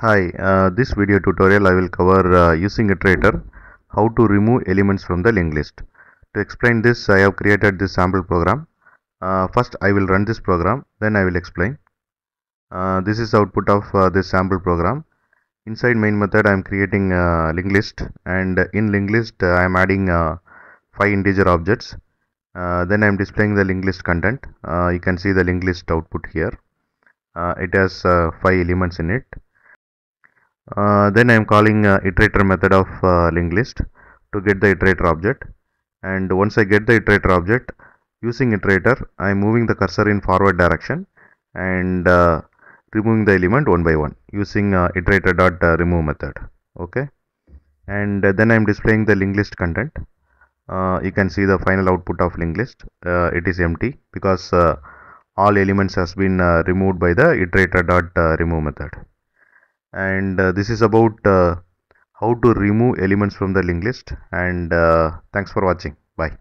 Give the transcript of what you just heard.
Hi, uh, this video tutorial I will cover uh, using iterator how to remove elements from the linked list. To explain this I have created this sample program. Uh, first I will run this program then I will explain. Uh, this is output of uh, this sample program. Inside main method I am creating a linked list and in linked list uh, I am adding uh, 5 integer objects. Uh, then I am displaying the linked list content. Uh, you can see the linked list output here. Uh, it has uh, 5 elements in it. Uh, then I am calling uh, iterator method of uh, linked list to get the iterator object. And once I get the iterator object using iterator I am moving the cursor in forward direction and uh, removing the element one by one using uh, iterator dot remove method. Okay? And then I am displaying the linked list content. You can see the final output of linked list. It is empty because all elements has been removed by the iterator dot remove method and uh, this is about uh, how to remove elements from the linked list. And uh, thanks for watching. Bye